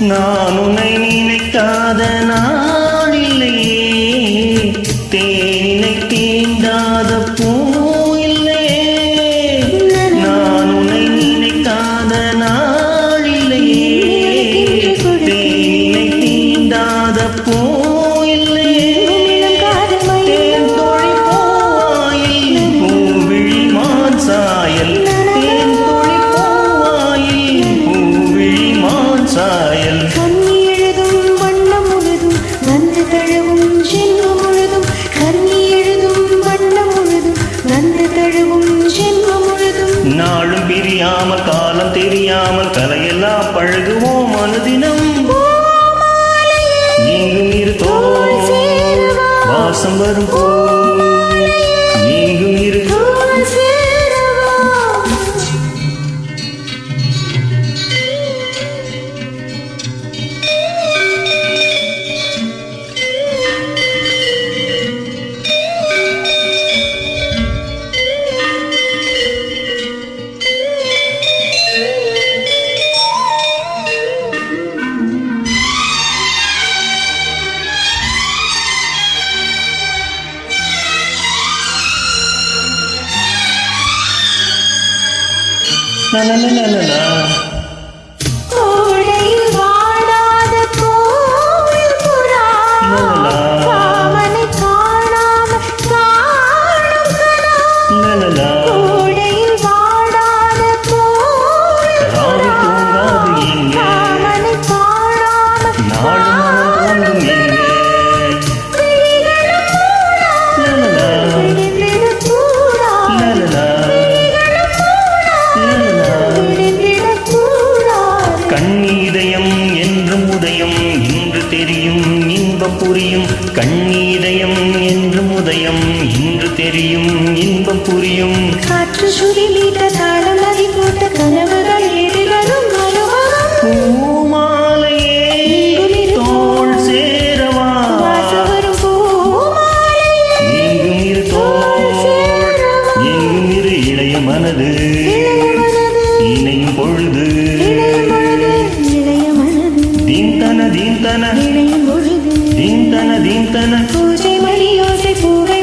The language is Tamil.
நான் உன்னை நினைக்காத நாளில்லையே. தேனினை தீண்டாத பூ பிரியாமல் காலம் தெரியாமல் கலையெல்லாம் பழகுவோம் அனுதினம் எங்கும் இரு தோல் வாசம் வரும் போல் 啦啦啦啦啦啦 புரியும் கண்ணீதயம் என்றும் உதயம். இன்று தெரியும் இன்பம் புரியும். காற்று சுழி மீட்ட தாளம் நதி போட்ட கனவுகள் எதிரும் மனது. இணையும் பொழுது. தீந்தன தீந்தன. இளையும் பொழுது. ದಿಂತನ ದಿಂತನ ಕೋಜೆ ಮಡಿಯೋಸೆ ಪೂವೆ